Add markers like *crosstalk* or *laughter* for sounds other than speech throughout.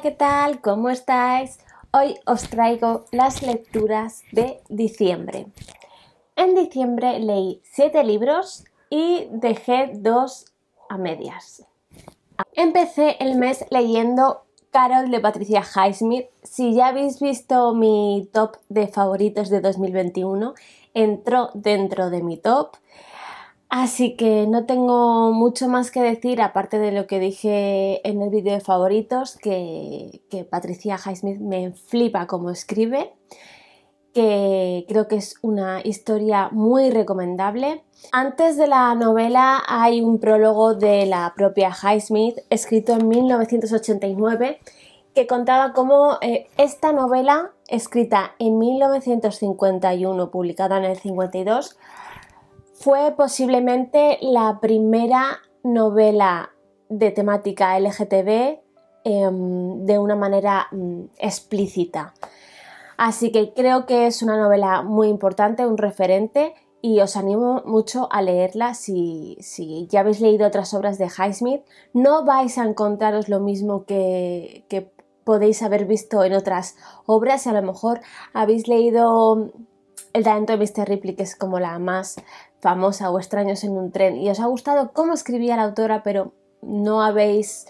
¿qué tal? ¿Cómo estáis? Hoy os traigo las lecturas de diciembre. En diciembre leí 7 libros y dejé dos a medias. Empecé el mes leyendo Carol de Patricia Highsmith. Si ya habéis visto mi top de favoritos de 2021, entró dentro de mi top. Así que no tengo mucho más que decir, aparte de lo que dije en el vídeo de favoritos, que, Patricia Highsmith me flipa como escribe, que creo que es una historia muy recomendable. Antes de la novela hay un prólogo de la propia Highsmith, escrito en 1989, que contaba cómo eh, esta novela, escrita en 1951, publicada en el 52, fue posiblemente la primera novela de temática LGTB em, de una manera mm, explícita. Así que creo que es una novela muy importante, un referente y os animo mucho a leerla si, ya habéis leído otras obras de Highsmith. No vais a encontraros lo mismo que, podéis haber visto en otras obras a lo mejor habéis leído El talento de Mr. Ripley, que es como la más famosa o extraños en un tren y os ha gustado cómo escribía la autora, pero no habéis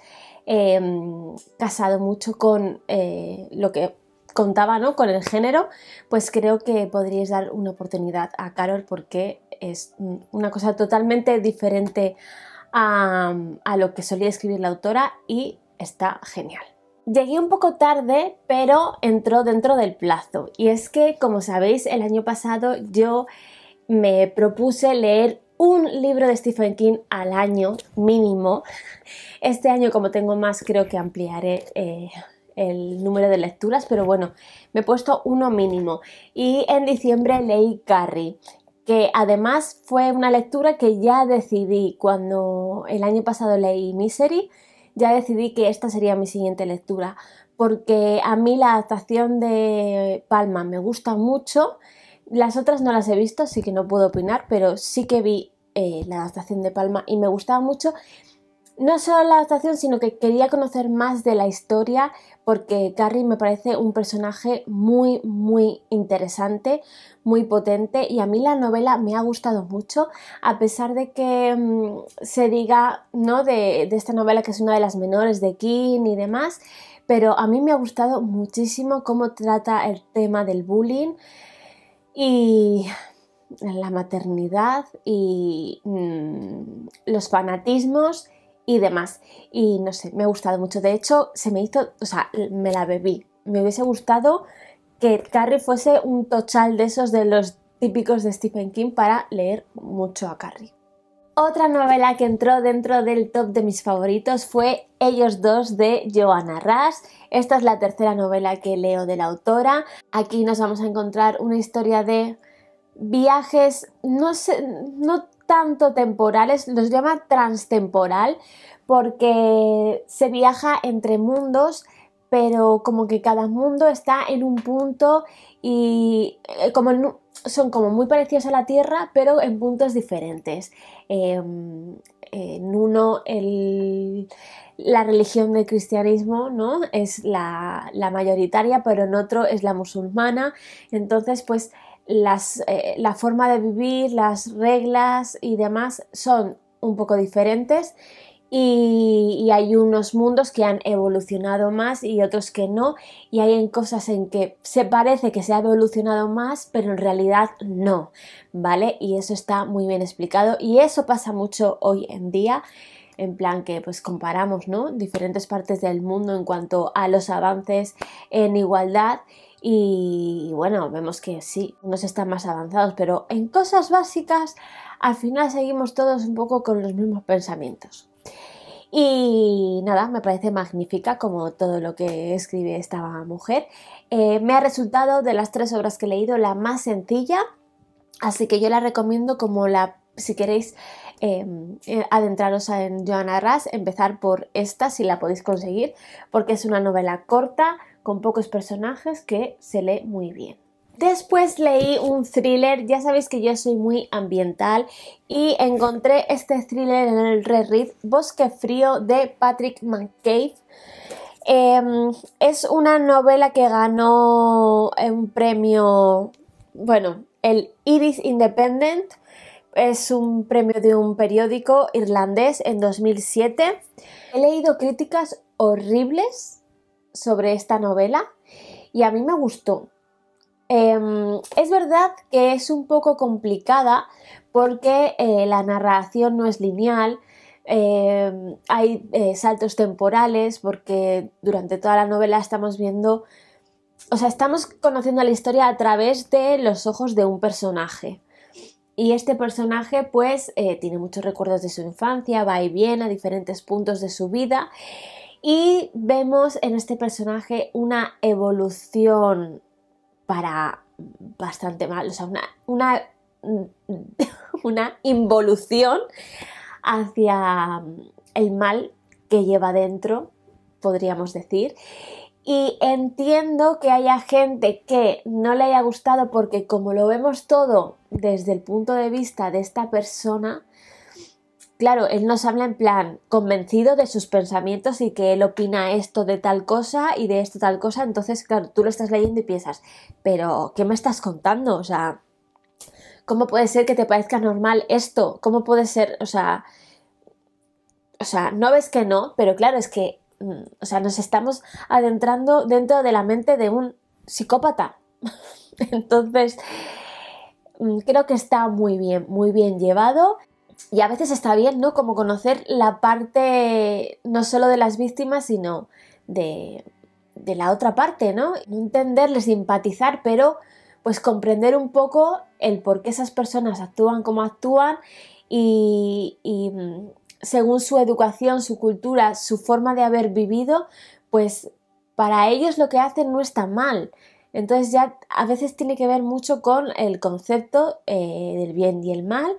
em, casado mucho con eh, lo que contaba, ¿no? Con el género, pues creo que podríais dar una oportunidad a Carol porque es una cosa totalmente diferente a, a lo que solía escribir la autora y está genial. Llegué un poco tarde, pero entró dentro del plazo. Y es que, como sabéis, el año pasado yo me propuse leer un libro de Stephen King al año mínimo. Este año, como tengo más, creo que ampliaré eh, el número de lecturas, pero bueno, me he puesto uno mínimo. Y en diciembre leí Carrie, que además fue una lectura que ya decidí cuando el año pasado leí Misery, ya decidí que esta sería mi siguiente lectura, porque a mí la adaptación de Palma me gusta mucho las otras no las he visto, así que no puedo opinar, pero sí que vi eh, la adaptación de Palma y me gustaba mucho. No solo la adaptación, sino que quería conocer más de la historia porque Carrie me parece un personaje muy, muy interesante, muy potente y a mí la novela me ha gustado mucho, a pesar de que mm, se diga ¿no? de, de esta novela que es una de las menores de King y demás, pero a mí me ha gustado muchísimo cómo trata el tema del bullying y la maternidad y mm, los fanatismos y demás. Y no sé, me ha gustado mucho. De hecho, se me hizo, o sea, me la bebí. Me hubiese gustado que Carrie fuese un tochal de esos de los típicos de Stephen King para leer mucho a Carrie. Otra novela que entró dentro del top de mis favoritos fue Ellos dos de Joanna Ras. Esta es la tercera novela que leo de la autora. Aquí nos vamos a encontrar una historia de viajes, no, no tanto temporales, los llama transtemporal porque se viaja entre mundos pero como que cada mundo está en un punto y eh, como son como muy parecidos a la Tierra, pero en puntos diferentes. Em, en uno la religión del cristianismo ¿no? es la, mayoritaria, pero en otro es la musulmana. Entonces, pues las, eh, la forma de vivir, las reglas y demás son un poco diferentes y, hay unos mundos que han evolucionado más y otros que no y hay cosas en que se parece que se ha evolucionado más pero en realidad no, ¿vale? Y eso está muy bien explicado y eso pasa mucho hoy en día en plan que pues comparamos, ¿no? Diferentes partes del mundo en cuanto a los avances en igualdad y bueno, vemos que sí, unos están más avanzados, pero en cosas básicas al final seguimos todos un poco con los mismos pensamientos. Y nada, me parece magnífica como todo lo que escribe esta mujer. Eh, me ha resultado de las tres obras que he leído la más sencilla, así que yo la recomiendo como la, si queréis em, eh, adentraros en Joanna Ras, empezar por esta si la podéis conseguir, porque es una novela corta, con pocos personajes que se lee muy bien. Después leí un thriller, ya sabéis que yo soy muy ambiental y encontré este thriller en el Red Read, Bosque Frío de Patrick McCabe. Em, es una novela que ganó un premio, bueno, el Iris Independent, es un premio de un periódico irlandés en 2007. He leído críticas horribles sobre esta novela y a mí me gustó. Em, es verdad que es un poco complicada porque eh, la narración no es lineal, em, hay eh, saltos temporales porque durante toda la novela estamos viendo, o sea, estamos conociendo la historia a través de los ojos de un personaje. Y este personaje pues eh, tiene muchos recuerdos de su infancia, va y viene a diferentes puntos de su vida y vemos en este personaje una evolución para bastante mal, o sea, una, una, *laughs* una involución hacia el mal que lleva dentro, podríamos decir. Y entiendo que haya gente que no le haya gustado porque como lo vemos todo desde el punto de vista de esta persona, claro, él nos habla en plan convencido de sus pensamientos y que él opina esto de tal cosa y de esto tal cosa, entonces, claro, tú lo estás leyendo y piensas, pero ¿qué me estás contando? O sea, ¿cómo puede ser que te parezca normal esto? ¿Cómo puede ser? O sea, o sea, no ves que no, pero claro, es que, mm, o sea, nos estamos adentrando dentro de la mente de un psicópata. *laughs* entonces, mm, creo que está muy bien, muy bien llevado y a veces está bien, ¿no? Como conocer la parte no solo de las víctimas, sino de, de la otra parte, ¿no? No entenderle, simpatizar, pero pues comprender un poco el por qué esas personas actúan como actúan y, mm, según su educación, su cultura, su forma de haber vivido, pues para ellos lo que hacen no está mal. Entonces ya a veces tiene que ver mucho con el concepto eh, del bien y el mal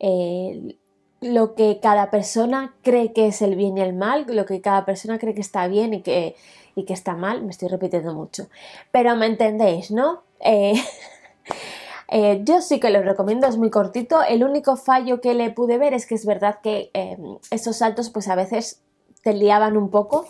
eh, lo que cada persona cree que es el bien y el mal, lo que cada persona cree que está bien y que, y que está mal, me estoy repitiendo mucho. Pero me entendéis, ¿no? Eh, *laughs* yo sí que lo recomiendo, es muy cortito. El único fallo que le pude ver es que es verdad que esos saltos pues a veces te liaban un poco,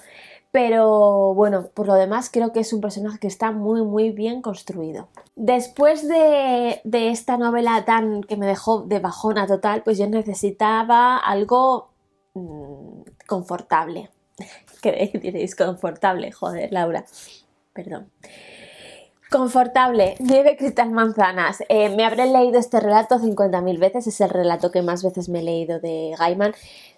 pero bueno, por lo demás creo que es un personaje que está muy muy bien construido. Después de, esta novela tan que me dejó de bajona total, pues yo necesitaba algo mm, confortable. *laughs* ¿Qué diréis? Confortable, joder, Laura. Perdón. Confortable, nieve cristal manzanas. Eh, me habré leído este relato 50.000 veces, es el relato que más veces me he leído de Gaiman.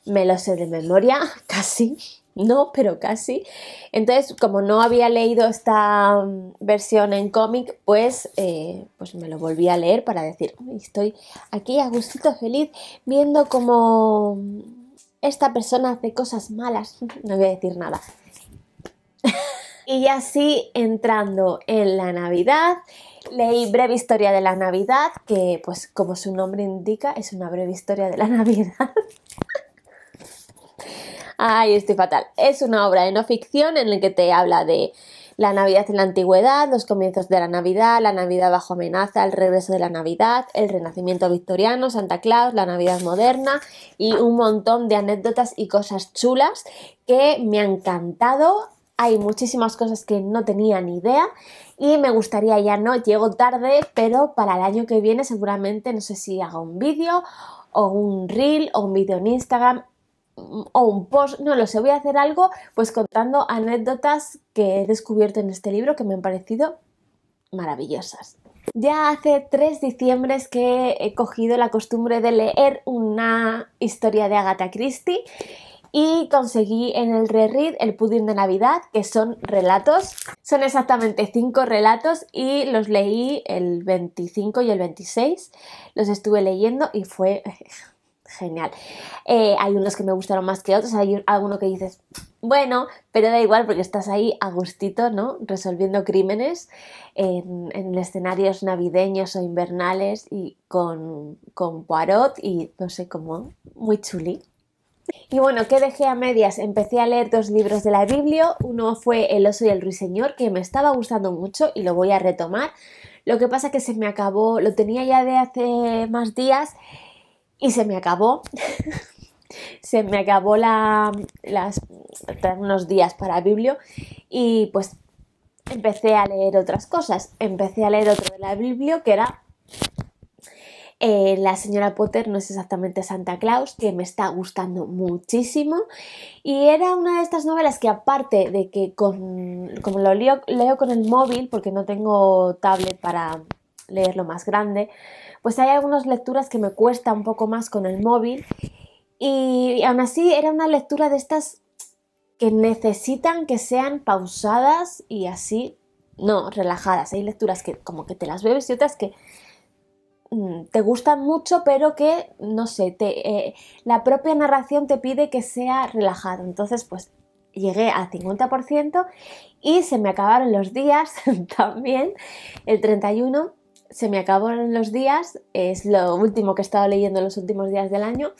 Me lo sé de memoria, *laughs* casi no, pero casi. Entonces, como no había leído esta mm, versión en cómic, pues, eh, pues me lo volví a leer para decir, estoy aquí a gustito feliz viendo cómo esta persona hace cosas malas. *laughs* No voy a decir nada. *laughs* y así entrando en la Navidad, leí Breve Historia de la Navidad, que pues como su nombre indica, es una breve historia de la *laughs* Navidad. Ay, estoy fatal. Es una obra de no ficción en la que te habla de la Navidad en la antigüedad, los comienzos de la Navidad, la Navidad bajo amenaza, el regreso de la Navidad, el renacimiento victoriano, Santa Claus, la Navidad moderna y un montón de anécdotas y cosas chulas que me han encantado. Hay muchísimas cosas que no tenía ni idea y me gustaría ya no, llego tarde, pero para el año que viene seguramente no sé si haga un vídeo o un reel o un vídeo en Instagram o un post, no lo sé, voy a hacer algo pues contando anécdotas que he descubierto en este libro que me han parecido maravillosas. Ya hace tres diciembres que he cogido la costumbre de leer una historia de Agatha Christie y conseguí en el reread el pudín de Navidad, que son relatos. Son exactamente cinco relatos y los leí el 25 y el 26. Los estuve leyendo y fue genial. Eh, hay unos que me gustaron más que otros, hay alguno que dices, bueno, pero da igual porque estás ahí a gustito, ¿no? Resolviendo crímenes en, escenarios navideños o invernales y con, con Poirot y no sé cómo, muy chuli. Y bueno, ¿qué dejé a medias? Empecé a leer dos libros de la Biblia. Uno fue El oso y el ruiseñor, que me estaba gustando mucho y lo voy a retomar. Lo que pasa que se me acabó, lo tenía ya de hace más días y se me acabó. *laughs* se me acabó la, las, unos días para Biblio y pues empecé a leer otras cosas. Empecé a leer otro de la Biblia que era eh, La señora Potter no es exactamente Santa Claus, que me está gustando muchísimo. Y era una de estas novelas que aparte de que con, como lo leo, leo con el móvil, porque no tengo tablet para leerlo más grande, pues hay algunas lecturas que me cuesta un poco más con el móvil. Y aún así era una lectura de estas que necesitan que sean pausadas y así, no, relajadas. Hay lecturas que como que te las bebes y otras que mm, te gustan mucho, pero que, no sé, te, eh, la propia narración te pide que sea relajado. Entonces, pues llegué al 50% y se me acabaron los días *laughs* también, el 31 se me acabaron los días, es lo último que he estado leyendo los últimos días del año.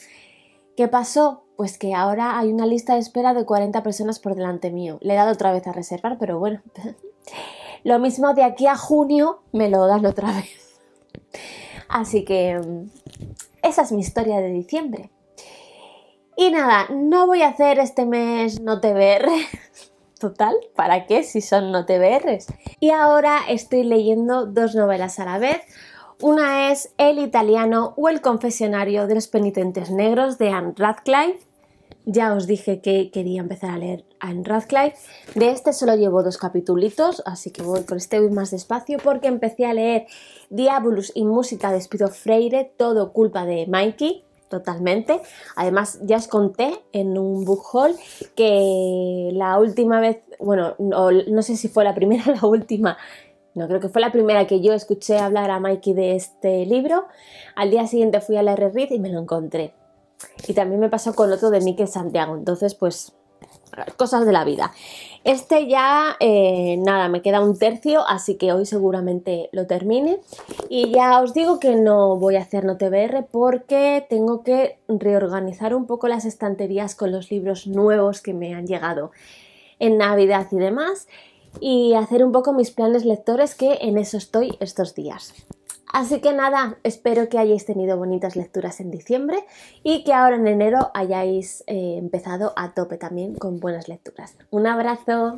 ¿Qué pasó? Pues que ahora hay una lista de espera de 40 personas por delante mío. Le he dado otra vez a reservar, pero bueno. *laughs* lo mismo de aquí a junio me lo dan otra vez. *laughs* Así que mm, esa es mi historia de diciembre. Y nada, no voy a hacer este mes no TBR. *laughs* Total, ¿para qué si son no TBRs? Y ahora estoy leyendo dos novelas a la vez. Una es El italiano o El confesionario de los penitentes negros de Anne Radcliffe. Ya os dije que quería empezar a leer Anne Radcliffe. De este solo llevo dos capítulos, así que voy con este más despacio porque empecé a leer Diabolus y música de Spiro Freire, todo culpa de Mikey, totalmente. Además, ya os conté en un book haul que la última vez, bueno, no, no sé si fue la primera o *laughs* la última no creo que fue la primera que yo escuché hablar a Mikey de este libro. Al día siguiente fui a la R-Read y me lo encontré. Y también me pasó con otro de Miquel Santiago. Entonces, pues, cosas de la vida. Este ya, eh, nada, me queda un tercio, así que hoy seguramente lo termine. Y ya os digo que no voy a hacer no TBR porque tengo que reorganizar un poco las estanterías con los libros nuevos que me han llegado en Navidad y demás y hacer un poco mis planes lectores que en eso estoy estos días. Así que nada, espero que hayáis tenido bonitas lecturas en diciembre y que ahora en enero hayáis eh, empezado a tope también con buenas lecturas. Un abrazo.